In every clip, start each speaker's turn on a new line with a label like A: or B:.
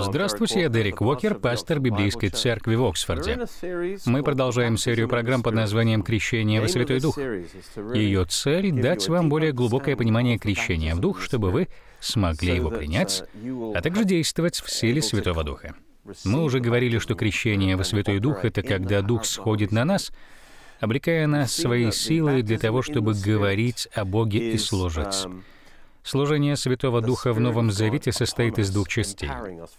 A: Здравствуйте, я Дерек Уокер, пастор библейской церкви в Оксфорде. Мы продолжаем серию программ под названием «Крещение во Святой Дух». Ее цель — дать вам более глубокое понимание крещения в Дух, чтобы вы смогли его принять, а также действовать в силе Святого Духа. Мы уже говорили, что крещение во Святой Дух — это когда Дух сходит на нас, обрекая нас своей силой для того, чтобы говорить о Боге и служить. Служение Святого Духа в Новом Завете состоит из двух частей.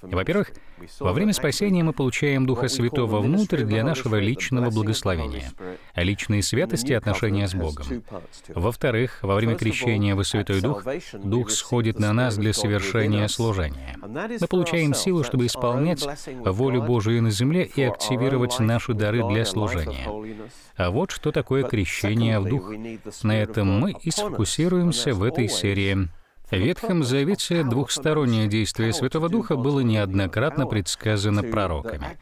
A: Во-первых, во время спасения мы получаем Духа Святого внутрь для нашего личного благословения, а личной святости отношения с Богом. Во-вторых, во время крещения во Святой Дух, Дух сходит на нас для совершения служения. Мы получаем силу, чтобы исполнять волю Божию на земле и активировать наши дары для служения. А вот что такое крещение в Дух. На этом мы и сфокусируемся в этой серии в Ветхом Завете двухстороннее действие Святого Духа было неоднократно предсказано пророками.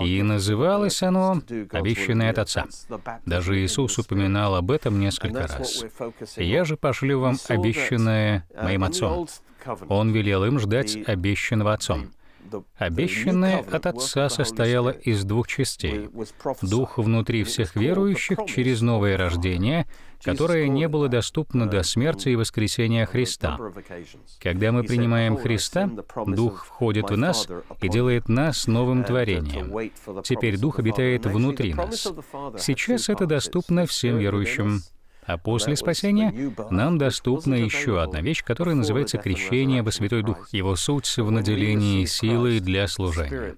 A: И называлось оно «обещанное от Отца». Даже Иисус упоминал об этом несколько раз. «Я же пошлю вам обещанное моим Отцом». Он велел им ждать обещанного Отцом. Обещанное от Отца состояло из двух частей. Дух внутри всех верующих через новое рождение, которое не было доступно до смерти и воскресения Христа. Когда мы принимаем Христа, Дух входит в нас и делает нас новым творением. Теперь Дух обитает внутри нас. Сейчас это доступно всем верующим. А после спасения нам доступна еще одна вещь, которая называется крещение во Святой Дух. Его суть в наделении силой для служения.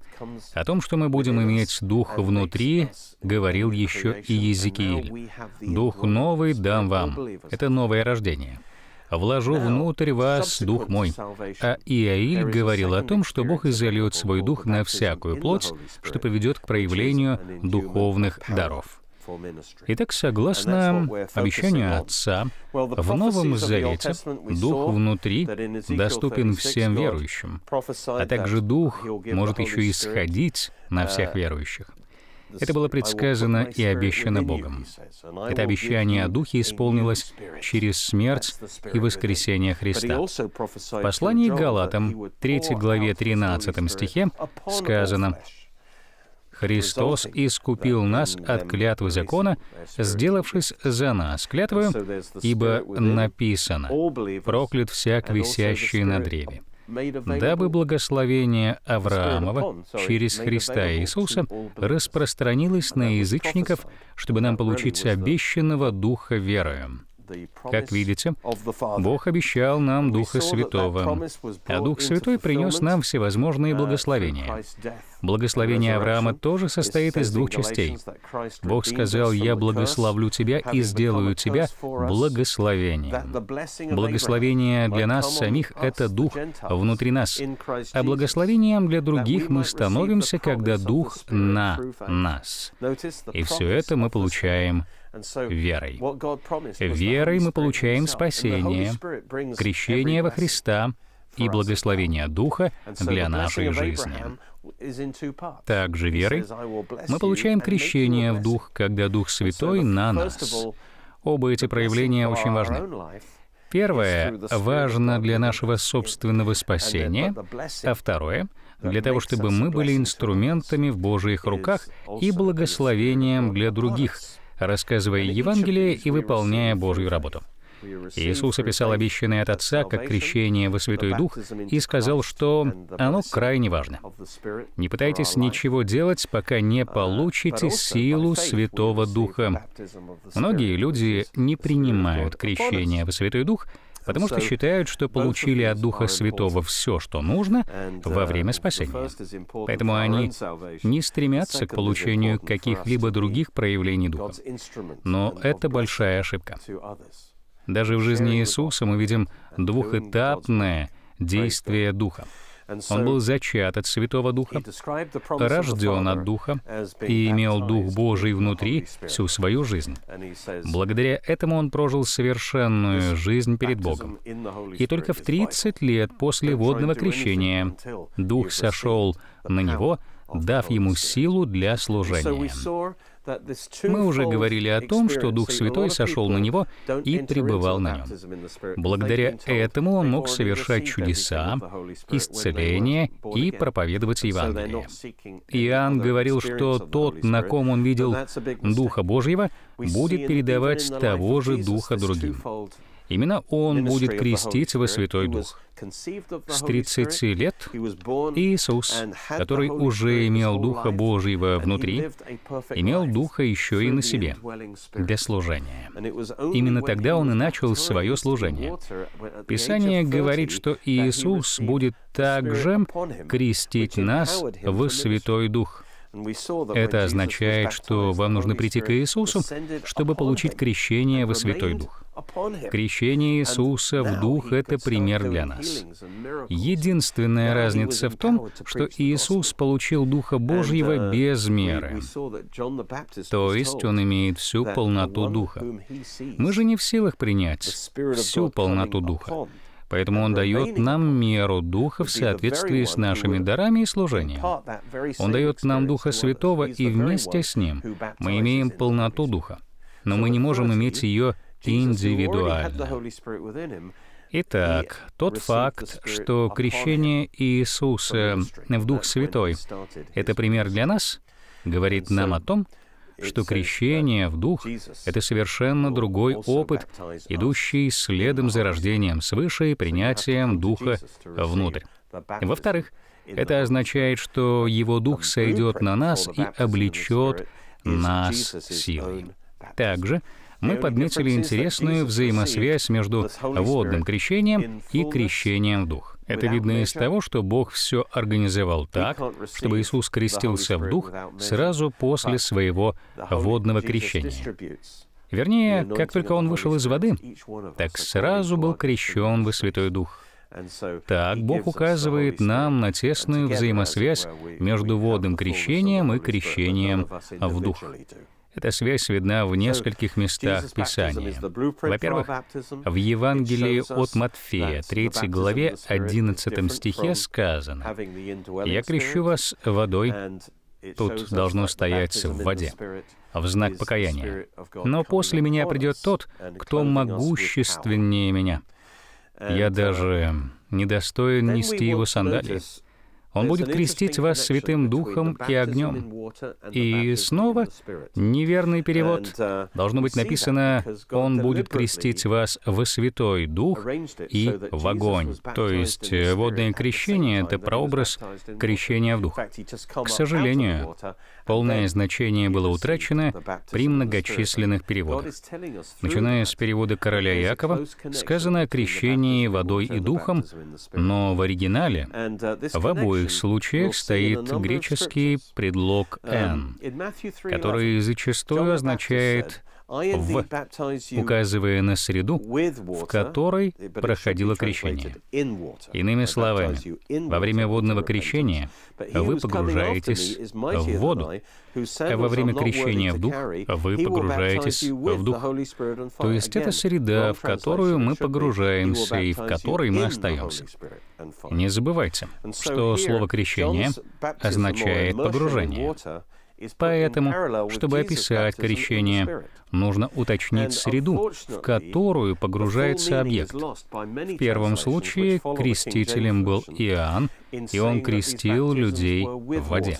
A: О том, что мы будем иметь Дух внутри, говорил еще и Езекииль. «Дух новый дам вам». Это новое рождение вложу внутрь вас Дух мой». А Иаиль говорил о том, что Бог изольет свой Дух на всякую плоть, что поведет к проявлению духовных даров. Итак, согласно обещанию Отца, в Новом Завете Дух внутри доступен всем верующим, а также Дух может еще исходить на всех верующих. Это было предсказано и обещано Богом. Это обещание о Духе исполнилось через смерть и воскресение Христа. В послании к Галатам, 3 главе 13 стихе, сказано, Христос искупил нас от клятвы закона, сделавшись за нас клятвою, ибо написано, проклят всяк висящий на древе дабы благословение Авраамова через Христа Иисуса распространилось на язычников, чтобы нам получить обещанного Духа верою. Как видите, Бог обещал нам Духа Святого, а Дух Святой принес нам всевозможные благословения. Благословение Авраама тоже состоит из двух частей. Бог сказал, «Я благословлю тебя и сделаю тебя благословением». Благословение для нас самих — это Дух внутри нас, а благословением для других мы становимся, когда Дух на нас. И все это мы получаем верой. Верой мы получаем спасение, крещение во Христа и благословение Духа для нашей жизни. Также верой мы получаем крещение в Дух, когда Дух Святой на нас. Оба эти проявления очень важны. Первое важно для нашего собственного спасения, а второе — для того, чтобы мы были инструментами в Божьих руках и благословением для других — рассказывая Евангелие и выполняя Божью работу. Иисус описал обещанное от Отца как крещение во Святой Дух и сказал, что оно крайне важно. Не пытайтесь ничего делать, пока не получите силу Святого Духа. Многие люди не принимают крещение во Святой Дух, потому что считают, что получили от Духа Святого все, что нужно во время спасения. Поэтому они не стремятся к получению каких-либо других проявлений Духа. Но это большая ошибка. Даже в жизни Иисуса мы видим двухэтапное действие Духа. Он был зачат от Святого Духа, рожден от Духа и имел Дух Божий внутри всю свою жизнь. Благодаря этому он прожил совершенную жизнь перед Богом. И только в 30 лет после водного крещения Дух сошел на него, дав ему силу для служения. Мы уже говорили о том, что Дух Святой сошел на него и пребывал на нем. Благодаря этому он мог совершать чудеса, исцеления и проповедовать Евангелие. Иоанн говорил, что тот, на ком он видел Духа Божьего, будет передавать того же Духа другим. Именно он будет крестить во Святой Дух. С 30 лет Иисус, который уже имел Духа Божьего внутри, имел Духа еще и на себе для служения. Именно тогда он и начал свое служение. Писание говорит, что Иисус будет также крестить нас в Святой Дух. Это означает, что вам нужно прийти к Иисусу, чтобы получить крещение во Святой Дух. Крещение Иисуса в Дух — это пример для нас. Единственная разница в том, что Иисус получил Духа Божьего без меры. То есть Он имеет всю полноту Духа. Мы же не в силах принять всю полноту Духа. Поэтому Он дает нам меру Духа в соответствии с нашими дарами и служением. Он дает нам Духа Святого, и вместе с Ним мы имеем полноту Духа. Но мы не можем иметь ее индивидуально. Итак, тот факт, что крещение Иисуса в Дух Святой — это пример для нас, говорит нам о том, что крещение в Дух — это совершенно другой опыт, идущий следом за рождением свыше и принятием Духа внутрь. Во-вторых, это означает, что Его Дух сойдет на нас и облечет нас силой. Также мы подметили интересную взаимосвязь между водным крещением и крещением в дух. Это видно из того, что Бог все организовал так, чтобы Иисус крестился в дух сразу после своего водного крещения. Вернее, как только он вышел из воды, так сразу был крещен во Святой Дух. Так Бог указывает нам на тесную взаимосвязь между водным крещением и крещением в Дух. Эта связь видна в нескольких местах Писания. Во-первых, в Евангелии от Матфея, 3 главе, 11 стихе сказано, «Я крещу вас водой, тут должно стоять в воде, в знак покаяния. Но после меня придет тот, кто могущественнее меня. Я даже недостоин нести его сандалии. Он будет крестить вас Святым Духом и огнем. И снова неверный перевод. Должно быть написано, Он будет крестить вас во Святой Дух и в огонь. То есть э, водное крещение — это прообраз крещения в Дух. К сожалению, полное значение было утрачено при многочисленных переводах. Начиная с перевода короля Иакова, сказано о крещении водой и духом, но в оригинале в обоих обоих случаях стоит греческий предлог «н», который зачастую означает в, указывая на среду, в которой проходило крещение. Иными словами, во время водного крещения вы погружаетесь в воду, а во время крещения в Дух вы погружаетесь в Дух. То есть это среда, в которую мы погружаемся и в которой мы остаемся. Не забывайте, что слово «крещение» означает «погружение». Поэтому, чтобы описать крещение, нужно уточнить среду, в которую погружается объект. В первом случае крестителем был Иоанн, и он крестил людей в воде.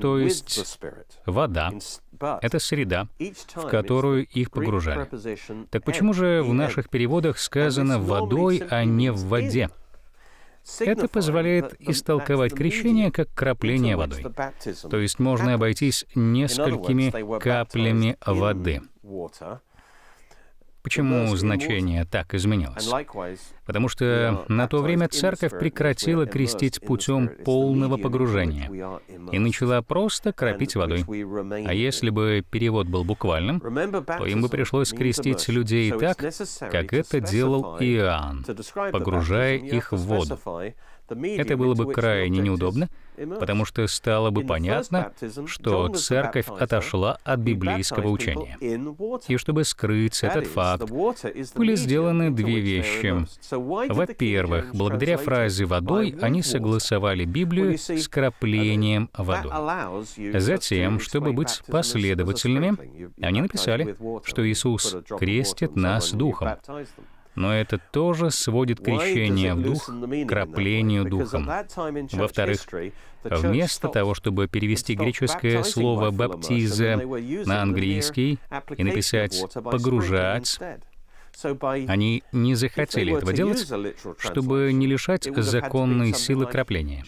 A: То есть вода — это среда, в которую их погружали. Так почему же в наших переводах сказано «водой», а не «в воде»? Это позволяет истолковать крещение как крапление водой. То есть можно обойтись несколькими каплями воды. Почему значение так изменилось? Потому что на то время церковь прекратила крестить путем полного погружения и начала просто кропить водой. А если бы перевод был буквальным, то им бы пришлось крестить людей так, как это делал Иоанн, погружая их в воду. Это было бы крайне неудобно, потому что стало бы понятно, что церковь отошла от библейского учения. И чтобы скрыть этот факт, были сделаны две вещи. Во-первых, благодаря фразе «водой» они согласовали Библию с краплением водой. Затем, чтобы быть последовательными, они написали, что Иисус крестит нас Духом. Но это тоже сводит крещение в дух к краплению духом. Во-вторых, вместо того, чтобы перевести греческое слово «баптиза» на английский и написать «погружать», они не захотели этого делать, чтобы не лишать законной силы крапления.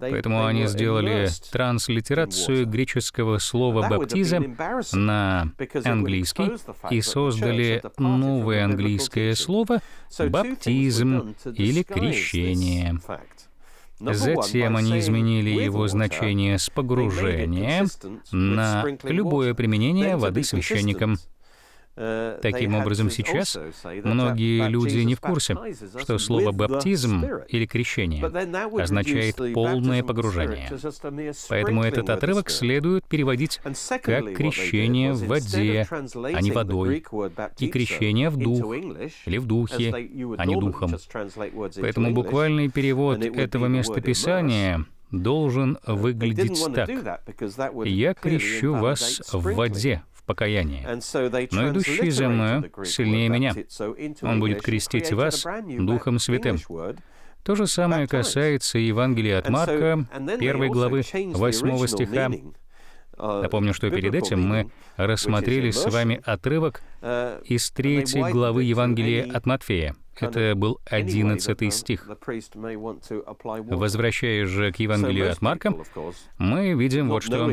A: Поэтому они сделали транслитерацию греческого слова «баптизм» на английский и создали новое английское слово «баптизм» или «крещение». Затем они изменили его значение с погружения на любое применение воды священником. Э, Таким образом, сейчас многие люди не в курсе, что слово «баптизм» или «крещение» означает полное погружение. Поэтому этот отрывок следует переводить как «крещение в воде», а не водой, и «крещение в дух» или «в духе», а не «духом». Поэтому буквальный перевод этого местописания должен выглядеть так. «Я крещу вас в воде, покаяние. Но идущий за мною сильнее меня. Он будет крестить вас Духом Святым. То же самое касается Евангелия от Марка, первой главы, 8 стиха. Uh, Напомню, что перед этим мы рассмотрели с вами отрывок uh, из третьей главы Евангелия от Матфея. Это был одиннадцатый стих. Возвращаясь же к Евангелию от Марка, мы видим вот что.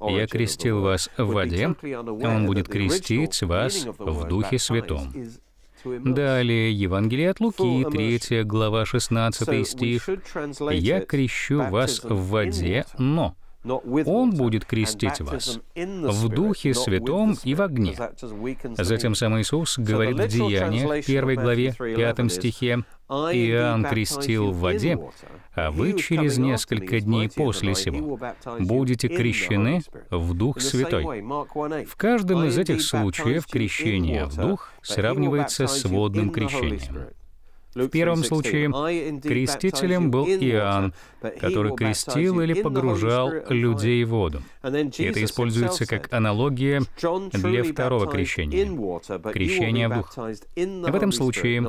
A: «Я крестил вас в воде, Он будет крестить вас в Духе Святом». Далее, Евангелие от Луки, 3 глава, 16 стих. «Я крещу вас в воде, но...» Он будет крестить вас в Духе Святом и в огне. Затем сам Иисус говорит в Деяниях, первой главе, пятом стихе, «Иоанн крестил в воде, а вы через несколько дней после сего будете крещены в Дух Святой». В каждом из этих случаев крещение в Дух сравнивается с водным крещением. В первом случае крестителем был Иоанн, который крестил или погружал людей в воду. это используется как аналогия для второго крещения — крещения в дух. В этом случае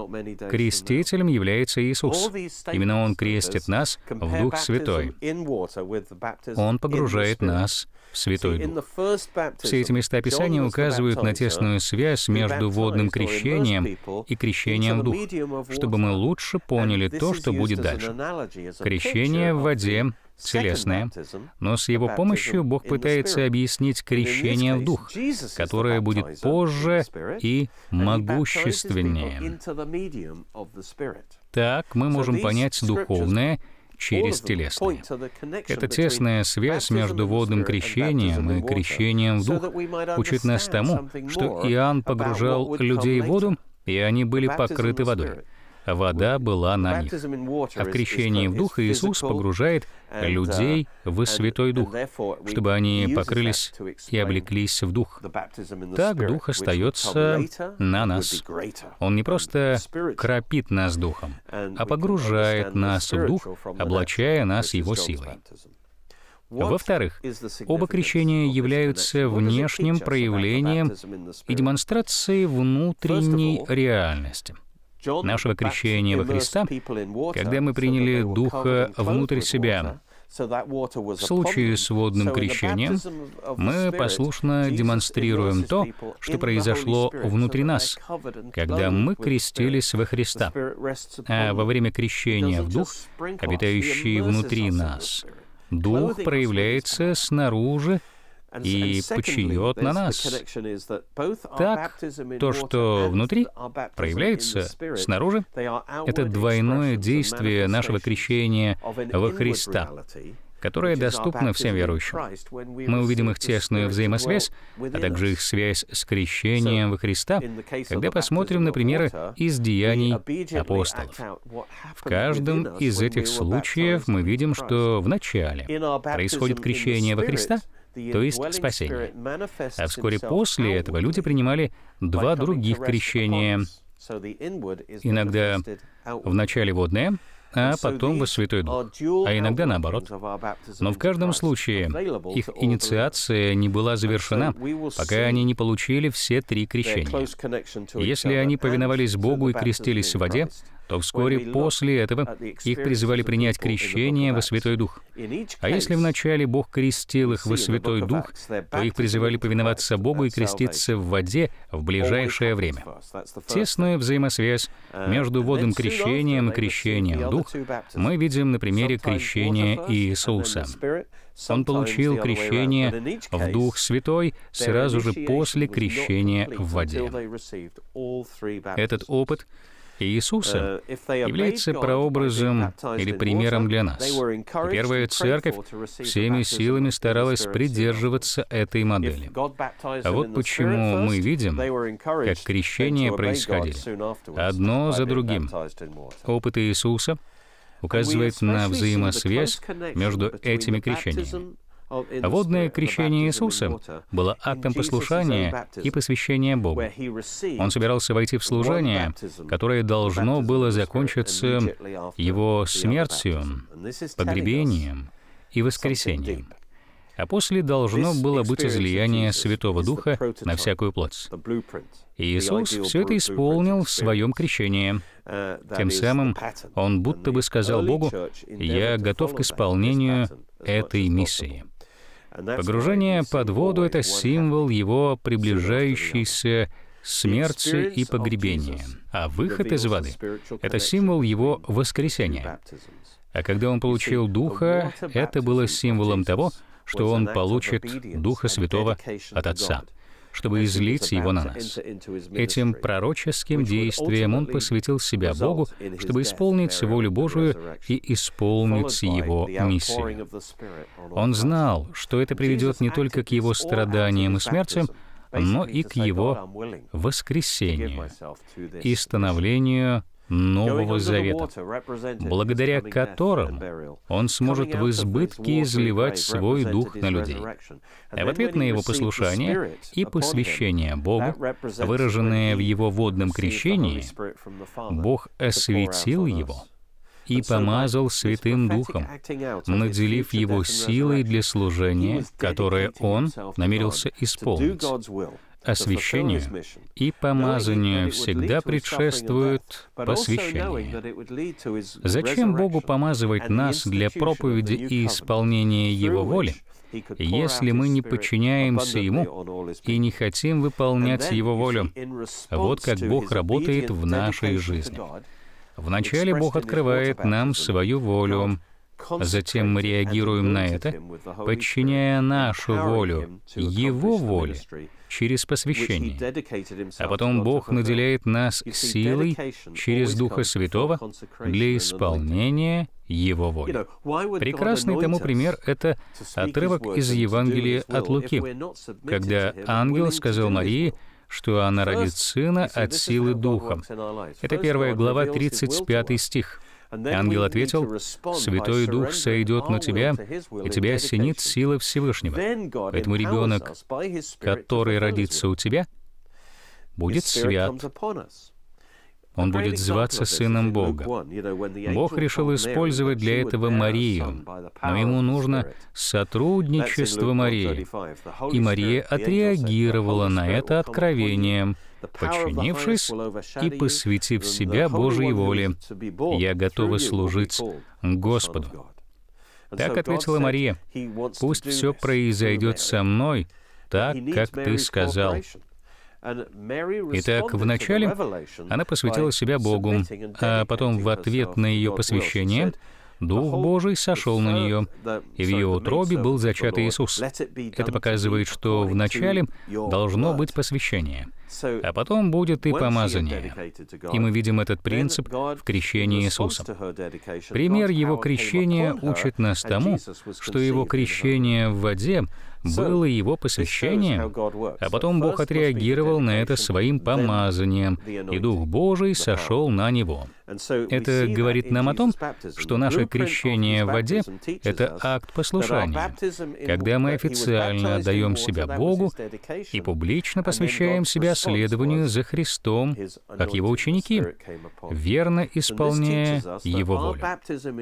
A: крестителем является Иисус. Именно Он крестит нас в Дух Святой. Он погружает нас Святой Дух. Все эти места Писания указывают на тесную связь между водным крещением и крещением в Дух, чтобы мы лучше поняли то, что будет дальше. Крещение в воде телесное, но с его помощью Бог пытается объяснить крещение в Дух, которое будет позже и могущественнее. Так мы можем понять духовное — через телесное. Эта тесная связь между водным крещением и крещением в дух учит нас тому, что Иоанн погружал людей в воду, и они были покрыты водой вода была на них. А в крещении в Дух Иисус погружает людей в Святой Дух, чтобы они покрылись и облеклись в Дух. Так Дух остается на нас. Он не просто крапит нас Духом, а погружает нас в Дух, облачая нас Его силой. Во-вторых, оба крещения являются внешним проявлением и демонстрацией внутренней реальности нашего крещения во Христа, когда мы приняли Духа внутрь себя. В случае с водным крещением мы послушно демонстрируем то, что произошло внутри нас, когда мы крестились во Христа. А во время крещения в Дух, обитающий внутри нас, Дух проявляется снаружи и почиет на нас. Так, то, что внутри, проявляется снаружи. Это двойное действие нашего крещения во Христа, которая доступна всем верующим. Мы увидим их тесную взаимосвязь, а также их связь с крещением во Христа, когда посмотрим на примеры из деяний апостолов. В каждом из этих случаев мы видим, что в начале происходит крещение во Христа, то есть спасение. А вскоре после этого люди принимали два других крещения. Иногда в начале водное, а потом во Святой Дух, а иногда наоборот. Но в каждом случае их инициация не была завершена, пока они не получили все три крещения. Если они повиновались Богу и крестились в воде, то вскоре после этого их призывали принять крещение во Святой Дух. А если вначале Бог крестил их во Святой Дух, то их призывали повиноваться Богу и креститься в воде в ближайшее время. Тесная взаимосвязь между водным крещением и крещением Дух мы видим на примере крещения Иисуса. Он получил крещение в Дух Святой сразу же после крещения в воде. Этот опыт — Иисуса является прообразом или примером для нас. первая церковь всеми силами старалась придерживаться этой модели. А вот почему мы видим, как крещения происходили одно за другим. Опыт Иисуса указывает на взаимосвязь между этими крещениями. Водное крещение Иисуса было актом послушания и посвящения Богу. Он собирался войти в служение, которое должно было закончиться его смертью, погребением и воскресением. А после должно было быть излияние Святого Духа на всякую плоть. Иисус все это исполнил в своем крещении. Тем самым Он будто бы сказал Богу, «Я готов к исполнению этой миссии». Погружение под воду — это символ его приближающейся смерти и погребения, а выход из воды — это символ его воскресения. А когда он получил Духа, это было символом того, что он получит Духа Святого от Отца чтобы излить его на нас. Этим пророческим действием он посвятил себя Богу, чтобы исполнить волю Божию и исполнить его миссию. Он знал, что это приведет не только к его страданиям и смерти, но и к его воскресению и становлению Нового Завета, благодаря которым он сможет в избытке изливать свой дух на людей. А в ответ на его послушание и посвящение Богу, выраженное в его водном крещении, Бог осветил его и помазал Святым Духом, наделив его силой для служения, которое он намерился исполнить освящению и помазанию всегда предшествует посвящение. Зачем Богу помазывать нас для проповеди и исполнения Его воли, если мы не подчиняемся Ему и не хотим выполнять Его волю? Вот как Бог работает в нашей жизни. Вначале Бог открывает нам свою волю, Затем мы реагируем на это, подчиняя нашу волю Его воле через посвящение. А потом Бог наделяет нас силой через Духа Святого для исполнения Его воли. Прекрасный тому пример — это отрывок из Евангелия от Луки, когда ангел сказал Марии, что она родит сына от силы Духа. Это первая глава, 35 стих. Ангел ответил, «Святой Дух сойдет на тебя, и тебя осенит сила Всевышнего. Поэтому ребенок, который родится у тебя, будет свят, он будет зваться Сыном Бога. Бог решил использовать для этого Марию, но ему нужно сотрудничество Марии. И Мария отреагировала на это откровением, подчинившись и посвятив себя Божьей воле. «Я готова служить Господу». Так ответила Мария, «Пусть все произойдет со мной, так, как ты сказал». Итак, вначале она посвятила себя Богу, а потом в ответ на ее посвящение Дух Божий сошел на нее, и в ее утробе был зачат Иисус. Это показывает, что вначале должно быть посвящение — а потом будет и помазание. И мы видим этот принцип в крещении Иисуса. Пример его крещения учит нас тому, что его крещение в воде было его посвящением, а потом Бог отреагировал на это своим помазанием, и Дух Божий сошел на него. Это говорит нам о том, что наше крещение в воде — это акт послушания, когда мы официально отдаем себя Богу и публично посвящаем себя следованию за Христом, как Его ученики, верно исполняя Его волю.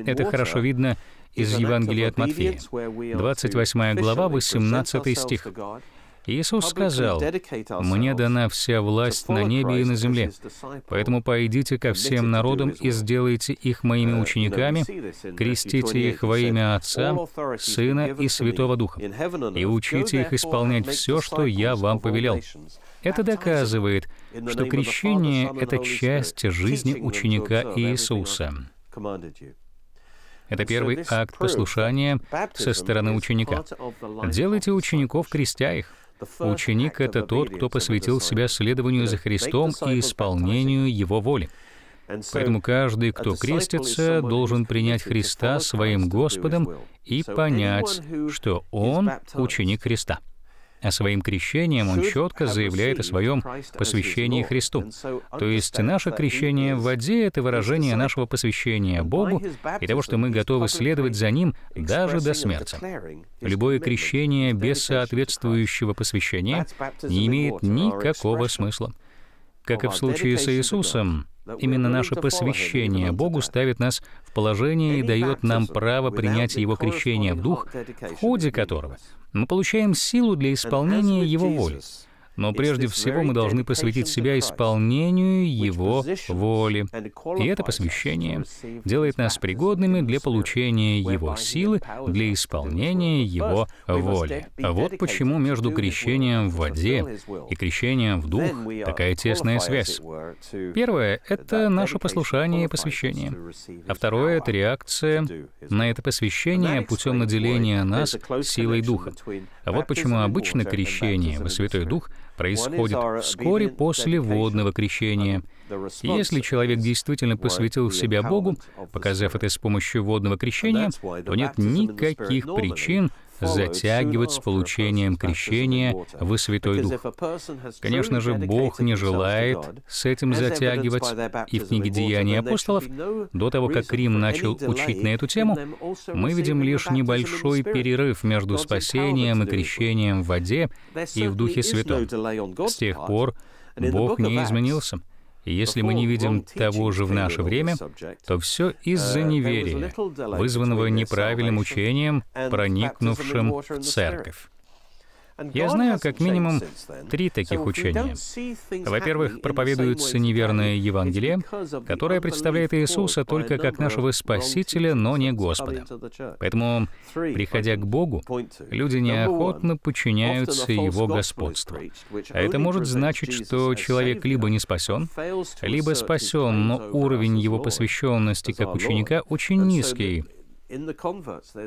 A: Это хорошо видно из Евангелия от Матфея, 28 глава, 18 стих. Иисус сказал, «Мне дана вся власть на небе и на земле, поэтому пойдите ко всем народам и сделайте их моими учениками, крестите их во имя Отца, Сына и Святого Духа, и учите их исполнять все, что я вам повелел». Это доказывает, что крещение — это часть жизни ученика Иисуса. Это первый акт послушания со стороны ученика. Делайте учеников, крестя их. Ученик — это тот, кто посвятил себя следованию за Христом и исполнению Его воли. Поэтому каждый, кто крестится, должен принять Христа своим Господом и понять, что он ученик Христа а своим крещением он четко заявляет о своем посвящении Христу. То есть наше крещение в воде — это выражение нашего посвящения Богу и того, что мы готовы следовать за Ним даже до смерти. Любое крещение без соответствующего посвящения не имеет никакого смысла. Как и в случае с Иисусом, Именно наше посвящение Богу ставит нас в положение и дает нам право принять Его крещение в Дух, в ходе которого мы получаем силу для исполнения Его воли. Но прежде всего мы должны посвятить себя исполнению Его воли. И это посвящение делает нас пригодными для получения Его силы, для исполнения Его воли. Вот почему между крещением в воде и крещением в дух такая тесная связь. Первое — это наше послушание и посвящение. А второе — это реакция на это посвящение путем наделения нас силой Духа. А вот почему обычно крещение во Святой Дух — происходит вскоре после водного крещения. Если человек действительно посвятил себя Богу, показав это с помощью водного крещения, то нет никаких причин затягивать с получением крещения в Святой Дух. Конечно же, Бог не желает с этим затягивать, и в книге «Деяний апостолов», до того, как Рим начал учить на эту тему, мы видим лишь небольшой перерыв между спасением и крещением в воде и в Духе Святом. С тех пор Бог не изменился — если мы не видим того же в наше время, то все из-за uh, неверия, вызванного неправильным учением, проникнувшим в церковь. Я знаю как минимум три таких учения. Во-первых, проповедуется неверное Евангелие, которое представляет Иисуса только как нашего Спасителя, но не Господа. Поэтому, приходя к Богу, люди неохотно подчиняются Его господству. А это может значить, что человек либо не спасен, либо спасен, но уровень его посвященности как ученика очень низкий,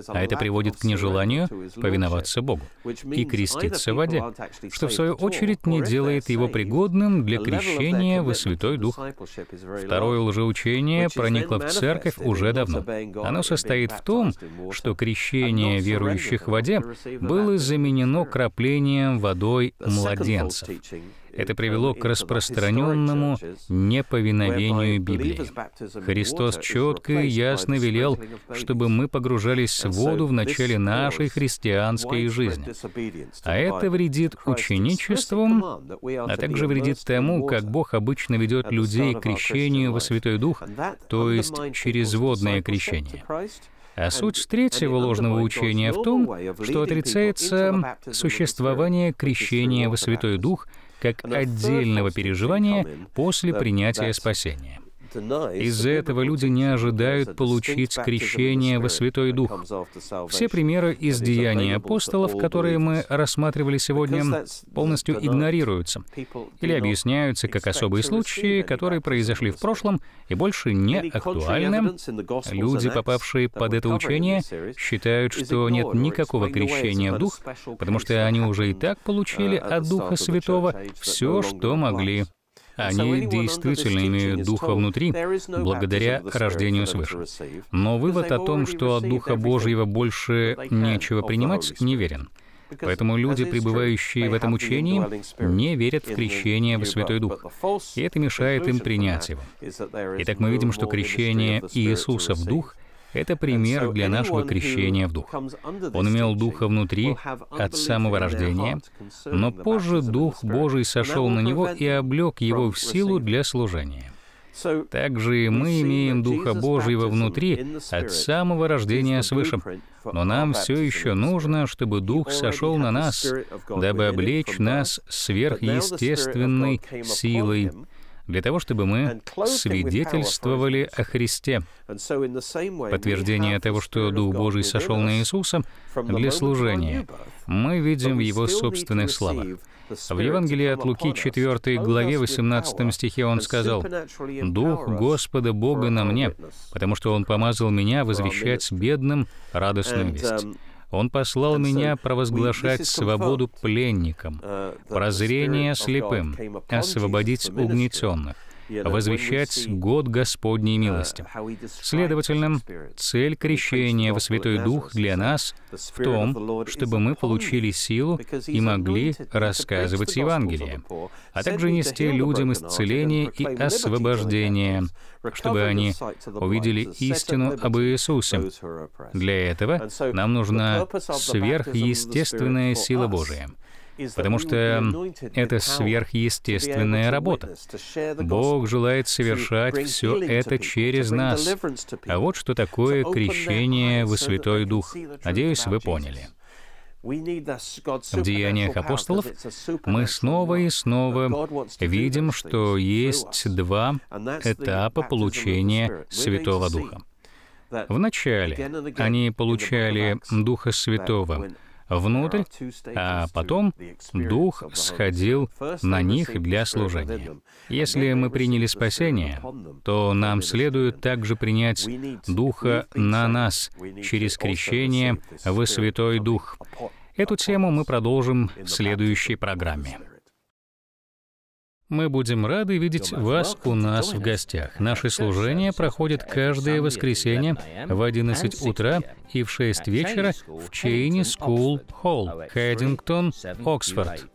A: а это приводит к нежеланию повиноваться Богу и креститься в воде, что в свою очередь не делает его пригодным для крещения во Святой Дух. Второе лжеучение проникло в церковь уже давно. Оно состоит в том, что крещение верующих в воде было заменено краплением водой младенцев. Это привело к распространенному неповиновению Библии. Христос четко и ясно велел, чтобы мы погружались в воду в начале нашей христианской жизни. А это вредит ученичеству, а также вредит тому, как Бог обычно ведет людей к крещению во Святой Дух, то есть через водное крещение. А суть третьего ложного учения в том, что отрицается существование крещения во Святой Дух как отдельного переживания после принятия спасения. Из-за этого люди не ожидают получить крещение во Святой Дух. Все примеры из деяний апостолов, которые мы рассматривали сегодня, полностью игнорируются или объясняются как особые случаи, которые произошли в прошлом и больше не актуальны. Люди, попавшие под это учение, считают, что нет никакого крещения в Дух, потому что они уже и так получили от Духа Святого все, что могли. Они действительно имеют Духа внутри, благодаря рождению свыше. Но вывод о том, что от Духа Божьего больше нечего принимать, неверен. Поэтому люди, пребывающие в этом учении, не верят в крещение в Святой Дух, и это мешает им принять его. Итак, мы видим, что крещение Иисуса в Дух — это пример для нашего крещения в Дух. Он имел Духа внутри от самого рождения, но позже Дух Божий сошел на него и облег его в силу для служения. Также мы имеем Духа Божьего внутри от самого рождения свыше. Но нам все еще нужно, чтобы Дух сошел на нас, дабы облечь нас сверхъестественной силой, для того, чтобы мы свидетельствовали о Христе. Подтверждение того, что Дух Божий сошел на Иисуса для служения, мы видим в Его собственных словах. В Евангелии от Луки 4 главе 18 стихе он сказал, «Дух Господа Бога на мне, потому что Он помазал меня возвещать бедным радостную весть». Он послал меня провозглашать свободу пленникам, прозрение слепым, освободить угнетенных, возвещать год Господней милости. Следовательно, цель крещения во Святой Дух для нас в том, чтобы мы получили силу и могли рассказывать Евангелие, а также нести людям исцеление и освобождение, чтобы они увидели истину об Иисусе. Для этого нам нужна сверхъестественная сила Божия — потому что это сверхъестественная работа. Бог желает совершать все это через нас. А вот что такое крещение во Святой Дух. Надеюсь, вы поняли. В Деяниях апостолов мы снова и снова видим, что есть два этапа получения Святого Духа. Вначале они получали Духа Святого внутрь, а потом Дух сходил на них для служения. Если мы приняли спасение, то нам следует также принять Духа на нас через крещение в Святой Дух. Эту тему мы продолжим в следующей программе. Мы будем рады видеть вас у нас в гостях. Наши служения проходят каждое воскресенье в 11 утра и в 6 вечера в Cheney School Hall, Хэддингтон, Оксфорд.